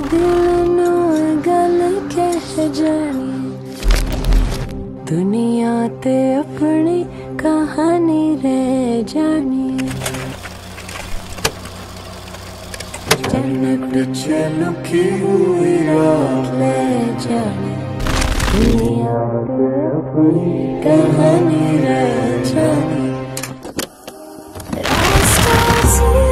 ਦਿਲ ਨੂੰ ਗੱਲ ਕਹਿ ਜਾਣੀ ਦੁਨੀਆ ਤੇ ਆਪਣੀ ਕਹਾਣੀ ਰਹਿ ਜਾਣੀ ਜੰਨਤ ਪਿੱਛੇ ਲੁਕੀ ਹੋਈ ਰਾਤ ਲੈ ਜਾਣੀ ਦੁਨੀਆ ਤੇ ਆਪਣੀ ਕਹਾਣੀ ਰਹਿ ਜਾਣੀ ਰਾਸਤਾ ਸੀ